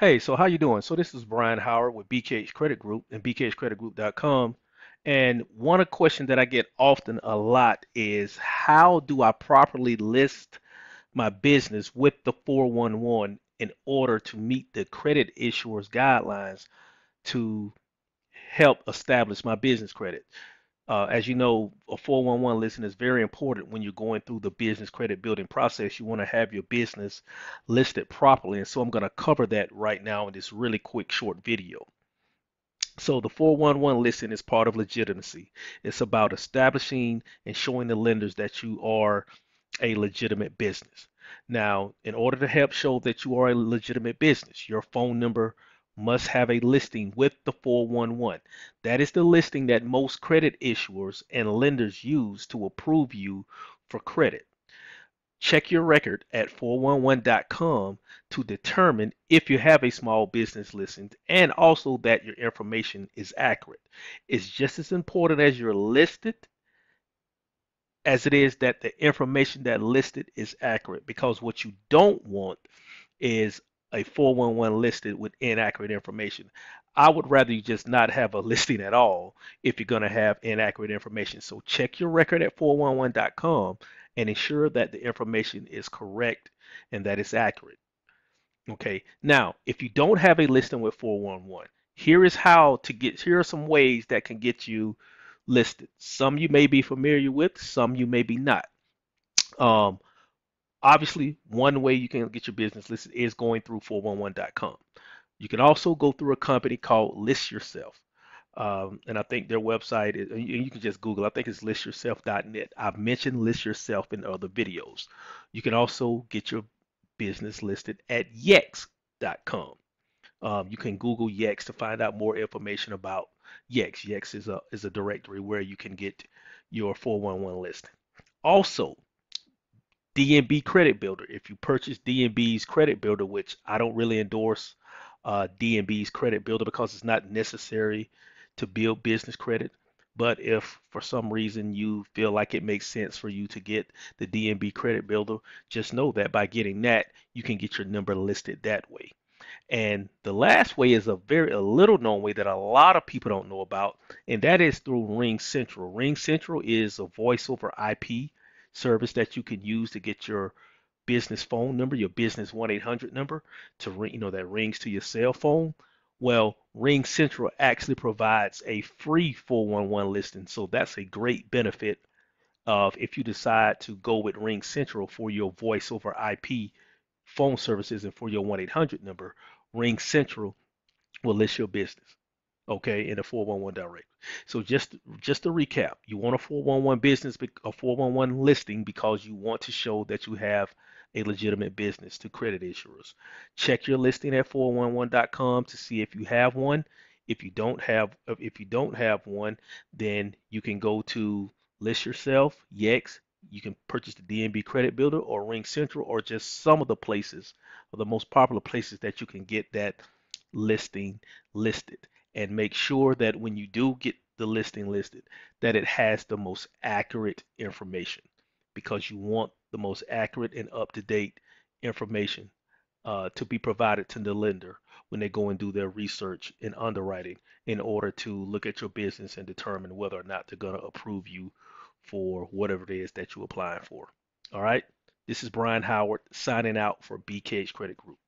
Hey, so how you doing? So this is Brian Howard with BKH Credit Group and bkhcreditgroup.com. And one question that I get often a lot is how do I properly list my business with the 411 in order to meet the credit issuer's guidelines to help establish my business credit? Uh, as you know, a 411 listing is very important when you're going through the business credit building process. You want to have your business listed properly. And so I'm going to cover that right now in this really quick short video. So the 411 listing is part of legitimacy. It's about establishing and showing the lenders that you are a legitimate business. Now, in order to help show that you are a legitimate business, your phone number, must have a listing with the 411. That is the listing that most credit issuers and lenders use to approve you for credit. Check your record at 411.com to determine if you have a small business listing and also that your information is accurate. It's just as important as you're listed as it is that the information that listed is accurate because what you don't want is a 411 listed with inaccurate information. I would rather you just not have a listing at all if you're going to have inaccurate information. So check your record at 411.com and ensure that the information is correct and that it's accurate. Okay, now if you don't have a listing with 411, here is how to get, here are some ways that can get you listed. Some you may be familiar with, some you may be not. Um, Obviously, one way you can get your business listed is going through 411.com. You can also go through a company called List Yourself. Um, and I think their website is, you can just Google, I think it's listyourself.net. I've mentioned List Yourself in other videos. You can also get your business listed at yext.com. Um, you can Google Yext to find out more information about Yext. Yext is a, is a directory where you can get your 411 listing. Also, DNB Credit Builder. If you purchase DNB's Credit Builder, which I don't really endorse uh, DNB's Credit Builder because it's not necessary to build business credit. But if for some reason you feel like it makes sense for you to get the DNB Credit Builder, just know that by getting that, you can get your number listed that way. And the last way is a very a little known way that a lot of people don't know about, and that is through RingCentral. Ring Central is a voice over IP service that you can use to get your business phone number, your business 1-800 number to ring, you know, that rings to your cell phone. Well, RingCentral actually provides a free 411 listing. So that's a great benefit of if you decide to go with RingCentral for your voice over IP phone services and for your 1-800 number, RingCentral will list your business okay, in a 411 direct. So just just to recap, you want a 411 business, a 411 listing because you want to show that you have a legitimate business to credit issuers. Check your listing at 411.com to see if you have one. If you don't have if you don't have one, then you can go to list yourself, Yext, you can purchase the DNB Credit Builder or RingCentral or just some of the places or the most popular places that you can get that listing listed and make sure that when you do get the listing listed that it has the most accurate information because you want the most accurate and up-to-date information uh, to be provided to the lender when they go and do their research and underwriting in order to look at your business and determine whether or not they're going to approve you for whatever it is that you're applying for. All right. This is Brian Howard signing out for BKH Credit Group.